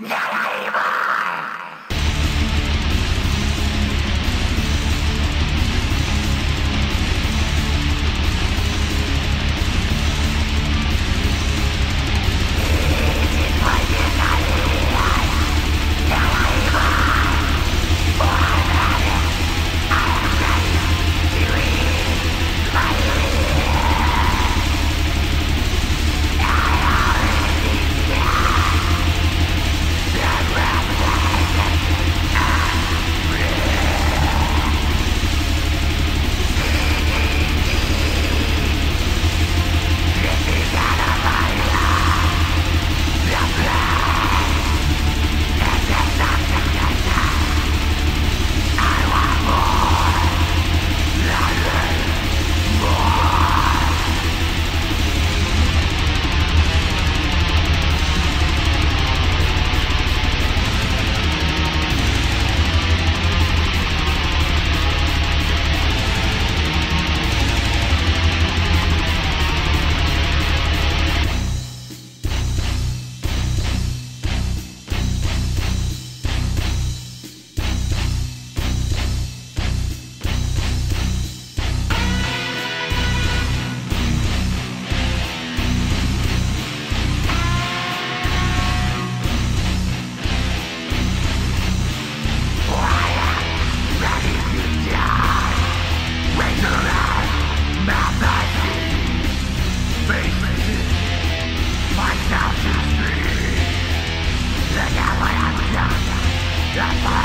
Now whispering